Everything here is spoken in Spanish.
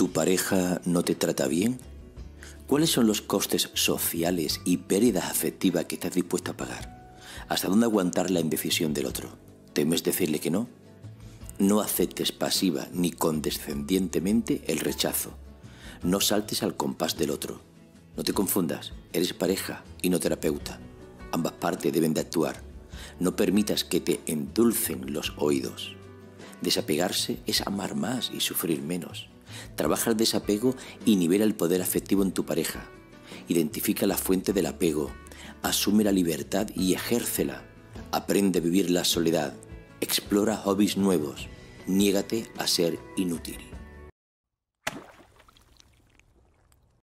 ¿Tu pareja no te trata bien? ¿Cuáles son los costes sociales y pérdidas afectivas que estás dispuesto a pagar? ¿Hasta dónde aguantar la indecisión del otro? ¿Temes decirle que no? No aceptes pasiva ni condescendientemente el rechazo. No saltes al compás del otro. No te confundas, eres pareja y no terapeuta. Ambas partes deben de actuar. No permitas que te endulcen los oídos. Desapegarse es amar más y sufrir menos. Trabaja el desapego y nivela el poder afectivo en tu pareja. Identifica la fuente del apego. Asume la libertad y ejércela. Aprende a vivir la soledad. Explora hobbies nuevos. Niégate a ser inútil.